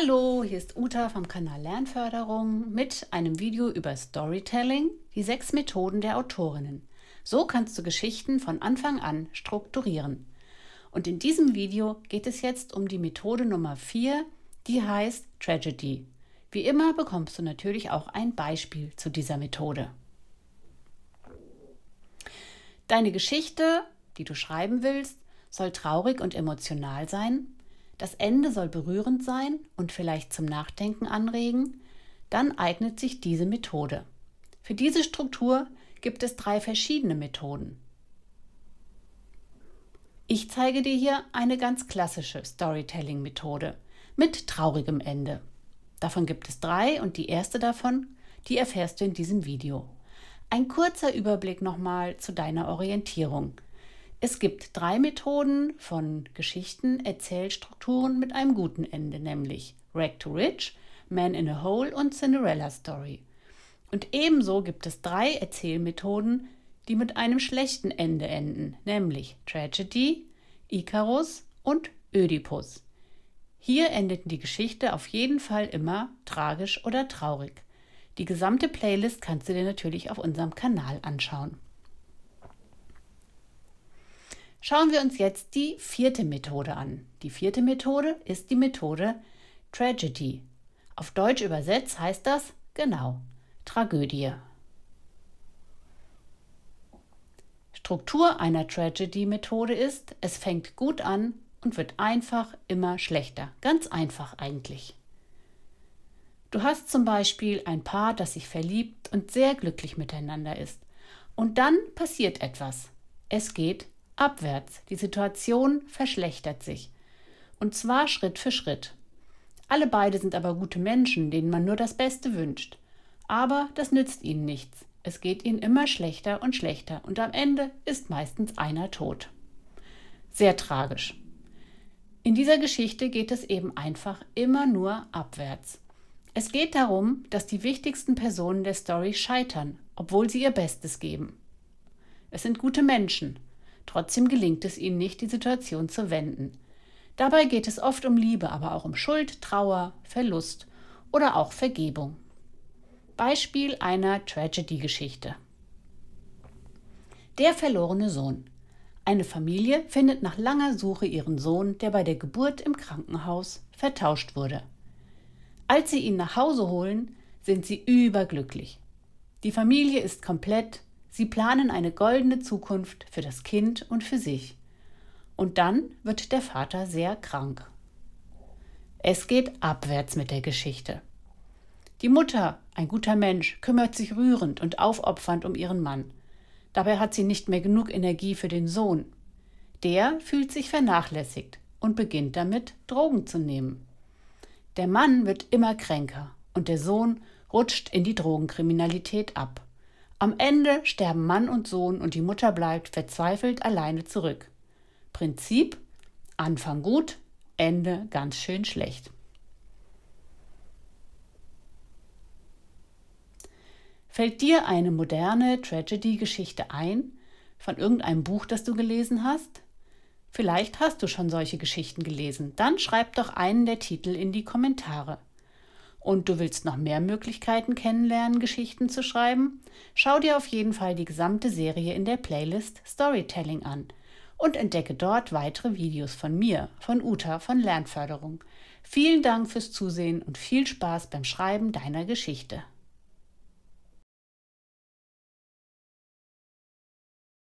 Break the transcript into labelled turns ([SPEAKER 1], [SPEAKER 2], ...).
[SPEAKER 1] Hallo, hier ist Uta vom Kanal Lernförderung mit einem Video über Storytelling, die sechs Methoden der Autorinnen. So kannst du Geschichten von Anfang an strukturieren. Und in diesem Video geht es jetzt um die Methode Nummer 4, die heißt Tragedy. Wie immer bekommst du natürlich auch ein Beispiel zu dieser Methode. Deine Geschichte, die du schreiben willst, soll traurig und emotional sein das Ende soll berührend sein und vielleicht zum Nachdenken anregen, dann eignet sich diese Methode. Für diese Struktur gibt es drei verschiedene Methoden. Ich zeige dir hier eine ganz klassische Storytelling-Methode mit traurigem Ende. Davon gibt es drei und die erste davon, die erfährst du in diesem Video. Ein kurzer Überblick nochmal zu deiner Orientierung. Es gibt drei Methoden von Geschichten, Erzählstrukturen mit einem guten Ende, nämlich Rag to Rich, Man in a Hole und Cinderella Story. Und ebenso gibt es drei Erzählmethoden, die mit einem schlechten Ende enden, nämlich Tragedy, Icarus und Ödipus. Hier endeten die Geschichte auf jeden Fall immer tragisch oder traurig. Die gesamte Playlist kannst du dir natürlich auf unserem Kanal anschauen. Schauen wir uns jetzt die vierte Methode an. Die vierte Methode ist die Methode Tragedy. Auf Deutsch übersetzt heißt das genau Tragödie. Struktur einer Tragedy-Methode ist, es fängt gut an und wird einfach immer schlechter. Ganz einfach eigentlich. Du hast zum Beispiel ein Paar, das sich verliebt und sehr glücklich miteinander ist. Und dann passiert etwas. Es geht abwärts. Die Situation verschlechtert sich. Und zwar Schritt für Schritt. Alle beide sind aber gute Menschen, denen man nur das Beste wünscht. Aber das nützt ihnen nichts. Es geht ihnen immer schlechter und schlechter und am Ende ist meistens einer tot. Sehr tragisch. In dieser Geschichte geht es eben einfach immer nur abwärts. Es geht darum, dass die wichtigsten Personen der Story scheitern, obwohl sie ihr Bestes geben. Es sind gute Menschen, Trotzdem gelingt es ihnen nicht, die Situation zu wenden. Dabei geht es oft um Liebe, aber auch um Schuld, Trauer, Verlust oder auch Vergebung. Beispiel einer Tragedy-Geschichte. Der verlorene Sohn. Eine Familie findet nach langer Suche ihren Sohn, der bei der Geburt im Krankenhaus vertauscht wurde. Als sie ihn nach Hause holen, sind sie überglücklich. Die Familie ist komplett, Sie planen eine goldene Zukunft für das Kind und für sich. Und dann wird der Vater sehr krank. Es geht abwärts mit der Geschichte. Die Mutter, ein guter Mensch, kümmert sich rührend und aufopfernd um ihren Mann. Dabei hat sie nicht mehr genug Energie für den Sohn. Der fühlt sich vernachlässigt und beginnt damit, Drogen zu nehmen. Der Mann wird immer kränker und der Sohn rutscht in die Drogenkriminalität ab. Am Ende sterben Mann und Sohn und die Mutter bleibt verzweifelt alleine zurück. Prinzip Anfang gut, Ende ganz schön schlecht. Fällt dir eine moderne Tragedy-Geschichte ein von irgendeinem Buch, das du gelesen hast? Vielleicht hast du schon solche Geschichten gelesen. Dann schreib doch einen der Titel in die Kommentare und du willst noch mehr Möglichkeiten kennenlernen, Geschichten zu schreiben, schau dir auf jeden Fall die gesamte Serie in der Playlist Storytelling an und entdecke dort weitere Videos von mir, von Uta von Lernförderung. Vielen Dank fürs Zusehen und viel Spaß beim Schreiben deiner Geschichte.